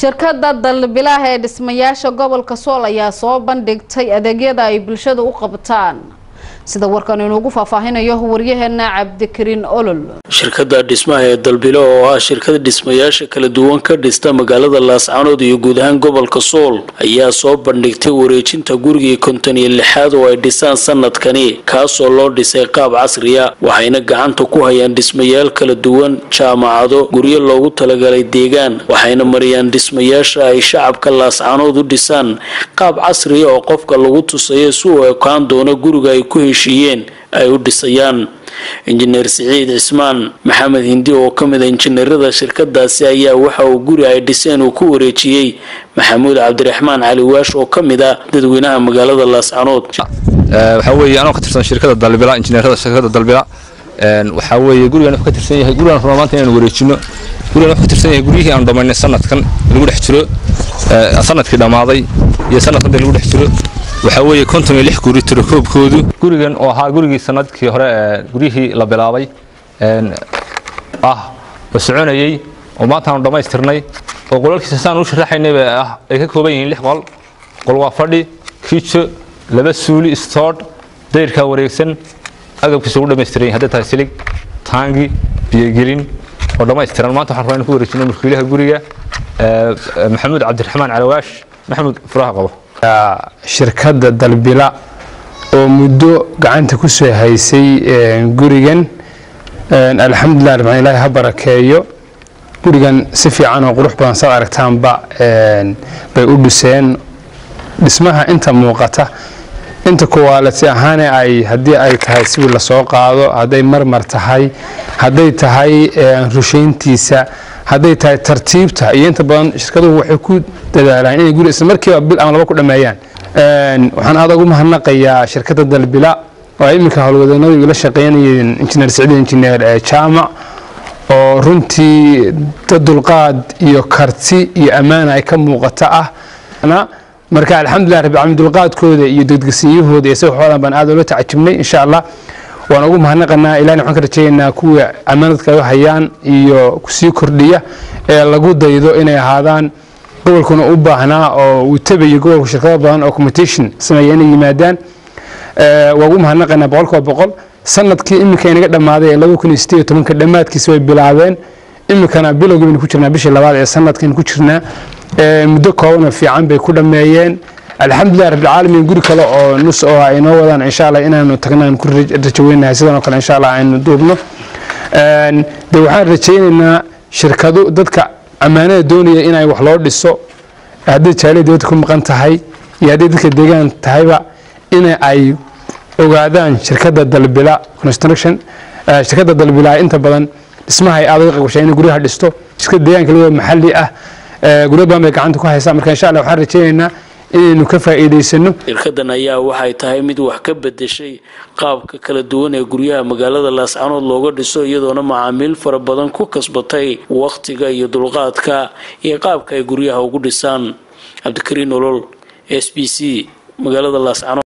shirkadda dalbilaah ee dhismayaasha gobolka sool ayaa soo bandhigtay adeegyada ay bulshada u qabtaan sida warkan inuugu faahfaahinayo waryaheena cabdikariin olol. Shirkadda dhismaha ee dalbilo oo ah shirkada dhismayaasha kala duwan ka dhista magaalada laascanood iyo guud ahaan gobolka sool ayaa soo bandhigtay wareejinta gurigii konton iyo lixaad oo ay dhisaan sanadkani kaasoo loo dhisay qaab casriya waxayna gacanta ku hayaan dhismayaal kala duwan jaamacado guryo loogu talagalay deegaan waxayna mariyaan dhismayaasha ay shacabka laascanood u dhisaan. Qaab casriya oo qofka lagu tusayo si uu ekaan doono guriga ay ku heshiiyeen ay u dhisayaan. Injineer siciid cismaan maxamed hindi oo ka mid a injineerada shirkadaasi ayaa waxa uu guri ay dhiseen uu ku wareejiyey maxamuud cabdiraxmaan cali waash oo ka mid ah dadweynaha magaalada laascanood waxaa weeye anoo ka tirsan shirkada dalbila injineerada shirkada dalbila. Waxaa weeye ka tirsan yahay gurigan rabaa inaan wareejino. Gurigan ka tirsan yahay guryihii aan dhammaynay sanadkan lagu dhex jiro. Dhammaaday iyo sanadkan dee lagu dhex jiro waxaa weeye konton iyo lix guri tirakoobkoodu gurigan oo ahaa gurigii sannadkii hore guryihii la bilaabay ah oo soconayey oo maanta aanu dhammaystirnay oo qolalkiisa saan u sharaxaynayba ah ay ka kooban yihiin lix qol qol waa fadhi kijo laba suuli stoodh dayrkaa wareegsan agabkiisa ugu dhammaystiran hadday tahay silig taangi biyogelin oo dhammaystiran maanta waxaan rabaa in ku wareejino mulkiilaha guriga maxamuud cabdiraxmaan calawaash maxamuud furaha qabo shirkadda dalbila oo muddo gacanta ku soo haysay gurigan. Alxamdulilah rabaan ilaahi ha barakeeyo. Gurigan si fiican oo qurux badan saad aragtaanba bay u dhiseen. Dhismaha inta muuqata inta kuwaalati ahaane ay haddii ay tahay siwii la soo qaado hadday marmar tahay hadday tahay rushayntiisa hadday tahay tartiibta iyo inta badan shirkaduhu waxay ku dadaalaan inay guri isla bil ama laba ku dhammeeyaan. Waxaan aad ugu mahadnaqayaa shirkadda dalbila oo ay iminka howlwadeennadu igala shaqeynayeen injineer siciid injineer jaamac oo runtii dad dulqaad iyo karti iyo ammaana ay ka muuqata ah marka alxamdulilah rabbi caalamiin dulqaadkooda iyo degdegsinyahooda iyo isaga xoolan baan aad ula tacajubnay insha allah waan ugu mahadnaqanaa ilahna waxaan ka rajaynaynaa kuwa ammaanadka ay hayaan iyo ku sii kordhiya ee lagu daydo inay ahaadaan. Gobolkuna u baahnaa oo uu tabayo gobolku shirkado badan oo competition sameeya inay yimaadaan. Waan ugu mahadnaqaynaa boqolkiiba boqol. Sanadkii iminka inaga dhammaaday ee laba kun iyo sideed tobanka dhammaadkiisa way bilaabeen iminkana bilowgii baynu ku jirnaa bishii labaad ee sanadkaynu ku jirnaa muddo koobana fiican bay ku dhammeeyeen alxamdulilah rabbilcaalamiin guri kale oo nus oo ay noo wadaan insha allah inaanu tagnaan ku rajaweynahay. Sidan oo kale insha allah aynu duubno. De waxaan rajaynaynaa shirkado dadka ammaanada doonaya inay wax loo dhiso. Hadday jaaliya dibadda ku maqan tahay iyo hadday dadka deegaan tahayba in ay ogaadaan shirkadda dalbila construction shirkadda dalbila inta badan dhismaha ay aad uga qaybgashaa inay guryaha dhisto. Shirkadda deegaanka laga maxalli ah. Guryo badan bay gacanta ku haysaa. Marka insha allah waxaan rajaynaynaa inaynu ka faa'iidaysano shirkadan ayaa waxay tahay mid wax ka bedeshay qaabka kala duwan ee guryaha magaalada laascanood looga dhiso iyadoona macaamiil fara badan ku kasbatay wakhtiga iyo dulqaadka iyo qaabka ay guryaha ugu dhisaan. Cabdikariin olol s b c magaalada laascanood